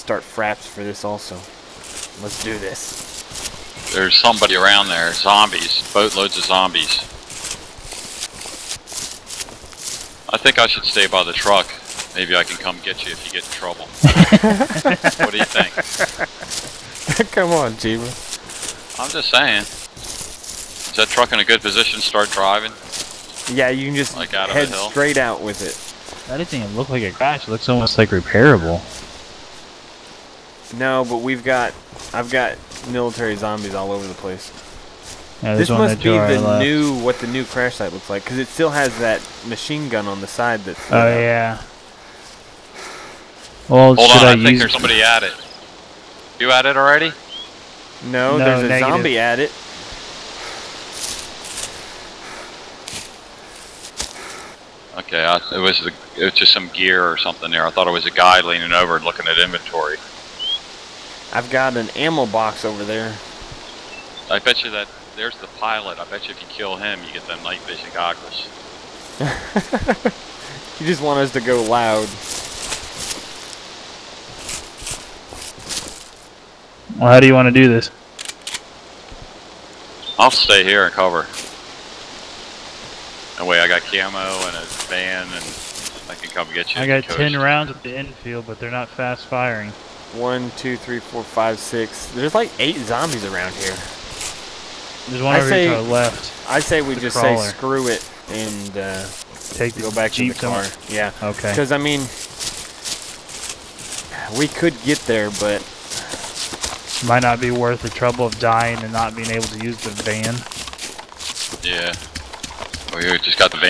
start fraps for this also. Let's do this. There's somebody around there. Zombies. Boatloads of zombies. I think I should stay by the truck. Maybe I can come get you if you get in trouble. what do you think? Come on, Chiba. I'm just saying. Is that truck in a good position to start driving? Yeah, you can just Like out of head the hill? straight out with it. That doesn't even look like a crash. It looks almost like repairable. No, but we've got, I've got military zombies all over the place. Yeah, This must be the left. new, what the new crash site looks like, because it still has that machine gun on the side that's. Oh yeah. Well, Hold should on, I, I, think there's somebody at it. You at it already? No, No, there's a negative. zombie at it. Okay, I, it was the, it was just some gear or something there. I thought it was a guy leaning over and looking at inventory. I've got an ammo box over there. I bet you that there's the pilot. I bet you if you kill him, you get them night vision goggles. You just want us to go loud. Well, how do you want to do this? I'll stay here and cover. That way I got camo and a van and I can come get you. I got ten rounds at the Enfield, but they're not fast firing. One, two, three, four, five, six. There's like eight zombies around here. There's one I over say- here to our left. I say we The just crawler. say screw it and uh, Take the go back jeep to the car. somewhere. Yeah, Okay. because I mean, we could get there, but Might not be worth the trouble of dying and not being able to use the van. Yeah. We just got the van